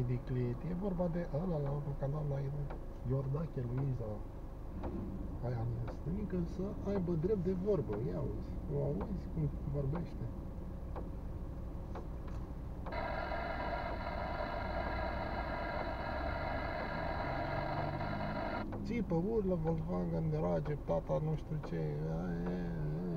ai de client, E vorba de ăla la un canal la Iordache Luiza. Aia năstănică să aibă drept de vorbă. Ia auzi, o auzi cum vorbește. Țipă, urlă Volkswagen, Rage, tata nu știu ce, aia, aia,